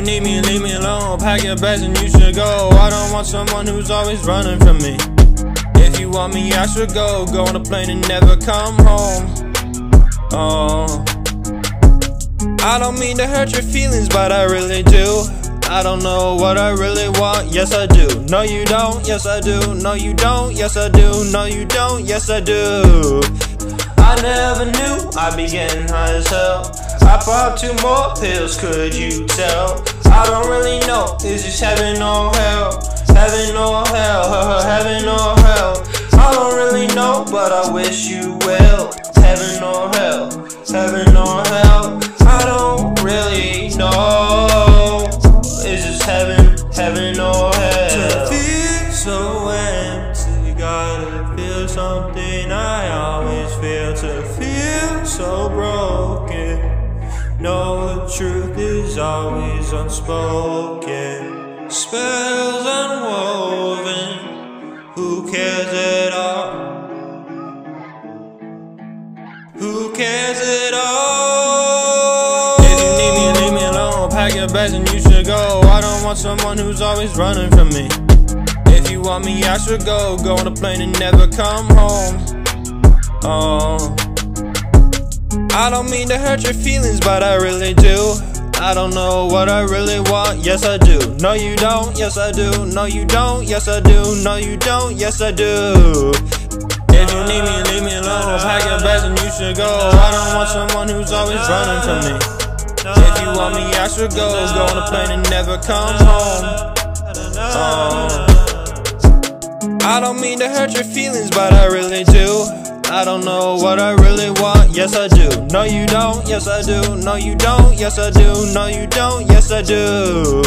you need me, leave me alone. Pack your bags and you should go. I don't want someone who's always running from me. If you want me, I should go. Go on a plane and never come home. Oh. I don't mean to hurt your feelings, but I really do. I don't know what I really want, yes I do. No, you don't, yes I do. No, you don't, yes I do. No, you don't, yes I do. I never knew I'd be getting high as hell. I popped two more pills, could you tell? I don't really know, is this heaven or hell? Heaven or hell, heaven or hell. I don't really know, but I wish you well. Heaven or hell, heaven or hell. I don't really know, is this heaven, heaven or hell? To feel so empty, gotta feel something I always feel. To feel so broken. No, the truth is always unspoken. Spells unwoven. Who cares at all? Who cares at all? If you need me, leave me alone. Pack your bags and you should go. I don't want someone who's always running from me. If you want me, I should go. Go on a plane and never come home. Oh. I don't mean to hurt your feelings, but I really do. I don't know what I really want, yes I do. No, you don't, yes I do. No, you don't, yes I do. No, you don't, yes I do. If you need me, leave me alone. Pack your bags and you should go. I don't want someone who's always running from me. If you want me, I should go. Go on a plane and never come home. Oh. I don't mean to hurt your feelings, but I really do. I don't know what I really want, yes I do. No, you don't, yes I do. No, you don't, yes I do. No, you don't, yes I do.